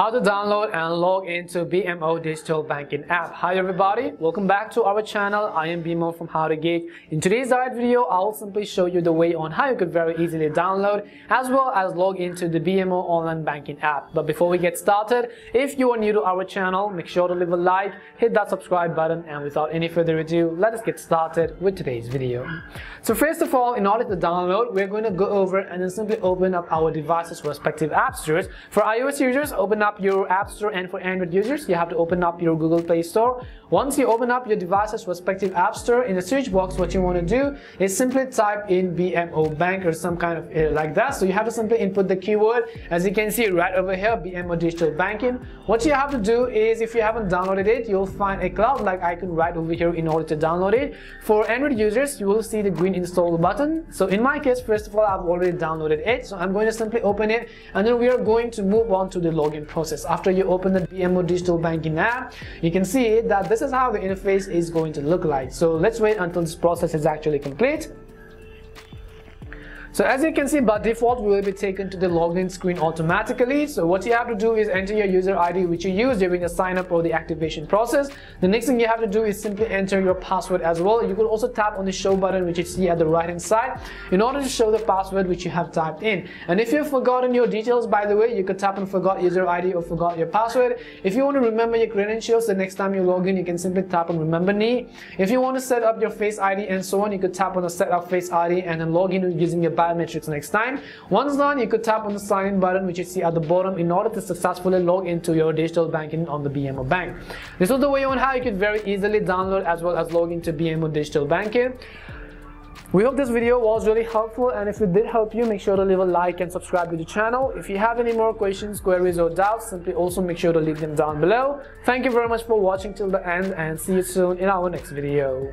how to download and log into BMO Digital Banking app. Hi everybody, welcome back to our channel. I am BMO from How to Geek. In today's guide video, I'll simply show you the way on how you could very easily download as well as log into the BMO online banking app. But before we get started, if you are new to our channel, make sure to leave a like, hit that subscribe button and without any further ado, let us get started with today's video. So first of all, in order to download, we're going to go over and then simply open up our device's respective app stores. For iOS users, open open up your App Store and for Android users, you have to open up your Google Play Store. Once you open up your device's respective App Store, in the search box, what you want to do is simply type in BMO Bank or some kind of uh, like that. So you have to simply input the keyword. As you can see right over here, BMO Digital Banking. What you have to do is if you haven't downloaded it, you'll find a cloud-like icon right over here in order to download it. For Android users, you will see the green install button. So in my case, first of all, I've already downloaded it. So I'm going to simply open it and then we are going to move on to the login process. After you open the BMO Digital Banking app, you can see that this is how the interface is going to look like. So let's wait until this process is actually complete. So as you can see by default we will be taken to the login screen automatically. So what you have to do is enter your user ID which you use during the sign up or the activation process. The next thing you have to do is simply enter your password as well. You could also tap on the show button which you see at the right hand side in order to show the password which you have typed in. And if you've forgotten your details by the way you could tap on forgot user ID or forgot your password. If you want to remember your credentials the next time you log in you can simply tap on remember me. If you want to set up your face ID and so on you could tap on the set up face ID and then log in using your biometrics next time. Once done, you could tap on the sign in button which you see at the bottom in order to successfully log into your digital banking on the BMO Bank. This was the way on how you could very easily download as well as log into BMO Digital Banking. We hope this video was really helpful and if it did help you, make sure to leave a like and subscribe to the channel. If you have any more questions, queries or doubts, simply also make sure to leave them down below. Thank you very much for watching till the end and see you soon in our next video.